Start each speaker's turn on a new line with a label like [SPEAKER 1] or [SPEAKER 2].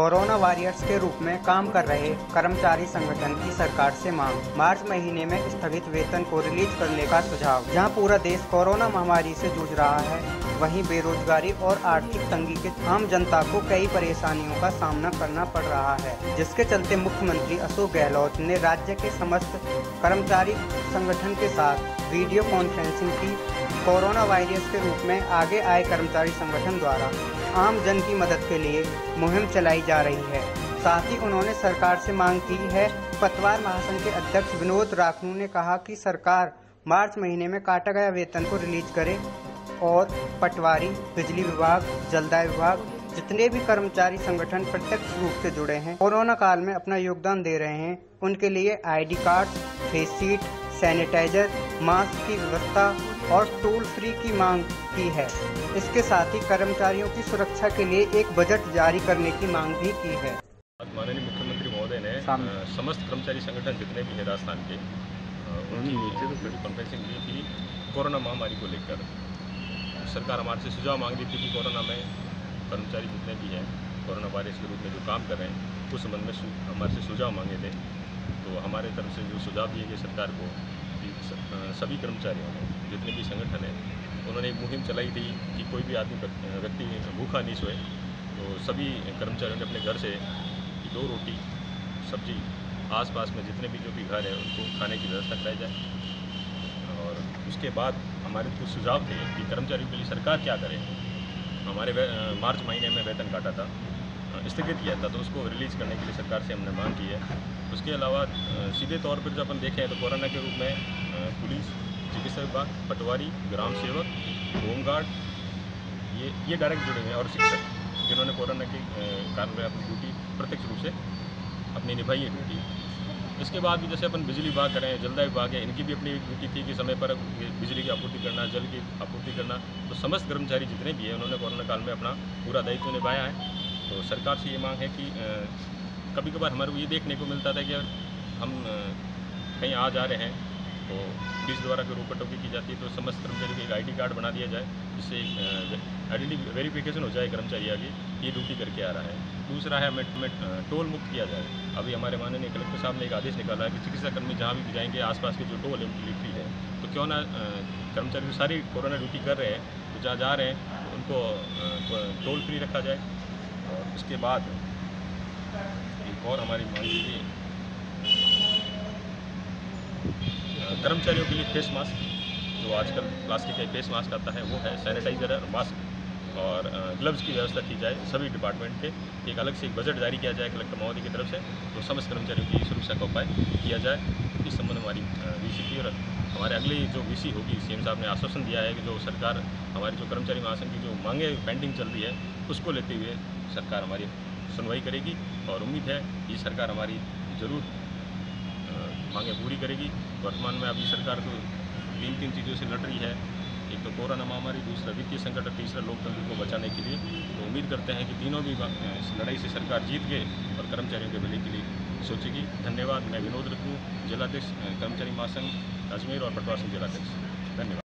[SPEAKER 1] Corona warriors के रूप में काम कर रहे कर्मचारी संगठन की सरकार से मांग। मार्च महीने में स्थगित वेतन को रिलीज़ करने का सुझाव। जहाँ पूरा देश कोरोना महामारी से जूझ रहा है, वहीं बेरोजगारी और आर्थिक तंगी के आम जनता को कई परेशानियों का सामना करना पड़ रहा है, जिसके चलते मुख्यमंत्री अशोक गहलोत ने राज्य के समस्त कर्मचारी संगठन के साथ वीडियो कॉन्फ्रेंसिंग की। कोरोना वायरस के रूप में आगे आए कर्मचारी संगठन द्वारा आम जन की मदद के लिए मुहिम चलाई जा रही है। साथ ही उन्होंने सरकार से मांग की है। पतवार महासंघ के अध्यक्ष विनोद राखनू ने कहा कि सरकार मार्च महीने में काटा गया वेतन को रिलीज़ करे और पटवारी, बिजली विभाग, जलदाय विभाग जितने भी कर्मचारी संगठन प्रत्यक्ष रूप से जुड़े हैं, कोरोना काल में अपना योगदान दे रहे हैं। उनके लिए ID card, face sheet sanitiser, mask की व्यवस्था और टोल फ्री की मांग की है। इसके साथ ही कर्मचारियों की सुरक्षा के लिए एक बजट जारी करने की मांग भी की है।
[SPEAKER 2] माननीय मुख्यमंत्री महोदय ने समस्त कर्मचारी संगठन जितने भी हैं राजस्थान के अ, उनकी कॉन्फ्रेंसिंग ली थी कोरोना महामारी को लेकर। सरकार हमारे से सुझाव मांग रही थी कि कोरोना में कर्मचारी जितने भी हैं कोरोना वायरस के रूप में जो काम कर रहे हैं उस संबंध में हमारे से सुझाव मांगे थे। तो हमारे तरफ़ से जो सुझाव दिए गए सरकार को सभी कर्मचारियों ने जितने भी संगठन हैं, उन्होंने एक मुहिम चलाई थी कि कोई भी आदमी व्यक्ति भूखा नहीं सोए तो सभी कर्मचारियों ने अपने घर से दो रोटी, सब्ज़ी, आसपास में जितने भी जो भी घर हैं, उनको खाने की व्यवस्था कराई जाए। और उसके बाद हमारे कुछ सुझाव थे कि कर्मचारियों के लिए सरकार क्या करे। हमारे मार्च महीने में वेतन काटा था। स्थगित किया था तो उसको रिलीज़ करने के लिए सरकार से हमने मांग की है। उसके अलावा सीधे तौर पर जब अपन देखें तो कोरोना के रूप में पुलिस, चिकित्सा विभाग, पटवारी, ग्राम सेवक, होमगार्ड, ये ये डायरेक्ट जुड़े हुए हैं और शिक्षक, जिन्होंने कोरोना के कारण में अपनी ड्यूटी प्रत्यक्ष रूप से अपनी निभाई है ड्यूटी। इसके बाद भी जैसे अपन बिजली विभाग करें, जलदाय विभाग है, इनकी भी अपनी ड्यूटी थी कि समय पर बिजली की आपूर्ति करना, जल की आपूर्ति करना तो समस्त कर्मचारी जितने भी हैं, उन्होंने कोरोना काल में अपना पूरा दायित्व निभाया है। तो सरकार से ये मांग है कि कभी कभार हमारे को ये देखने को मिलता था कि हम कहीं आ जा रहे हैं तो पुलिस द्वारा फिर रोका टोकी की जाती है तो समस्त कर्मचारियों को एक आईडी कार्ड बना दिया जाए, जिससे आइडेंटी वेरिफिकेशन हो जाए कर्मचारी आगे, ये ड्यूटी करके आ रहा है। दूसरा है, हमें टोल मुक्त किया जाए। अभी हमारे माननीय कलेक्टर साहब ने एक आदेश निकाला है कि चिकित्सा कर्मी जहाँ भी जाएँगे, आसपास के जो टोल है, उनके फ्री है तो क्यों ना कर्मचारी जो सारी कोरोना ड्यूटी कर रहे हैं तो जहाँ जा रहे हैं तो उनको टोल फ्री रखा जाए। और उसके बाद एक और हमारी थी अ, कर्मचारियों के लिए फेस मास्क जो आजकल प्लास्टिक का फेस मास्क आता है वो है सैनिटाइजर और मास्क और ग्लव्स की व्यवस्था की जाए सभी डिपार्टमेंट के। एक अलग से एक बजट जारी किया जाए कलेक्टर महोदय की तरफ़ से तो समस्त कर्मचारियों की सुरक्षा का उपाय किया जाए। इस संबंध में हमारी वीसी की और हमारे अगले जो वीसी होगी सीएम साहब ने आश्वासन दिया है कि जो सरकार हमारी जो कर्मचारी महासंघ की जो मांगे पेंडिंग चल रही है उसको लेते हुए सरकार हमारी सुनवाई करेगी और उम्मीद है ये सरकार हमारी ज़रूर मांगे पूरी करेगी। वर्तमान में अभी सरकार तो तीन तीन चीज़ों से लड़ रही है। एक तो कोरोना महामारी, दूसरा वित्तीय संकट और तीसरा लोकतंत्र को बचाने के लिए। तो उम्मीद करते हैं कि तीनों भी इस लड़ाई से सरकार जीत गए और कर्मचारियों के भले के लिए सोचेगी। धन्यवाद। मैं विनोद रत्नू जिलाध्यक्ष कर्मचारी महासंघ, अजमेर और पटवा सिंह जिलाध्यक्ष। धन्यवाद।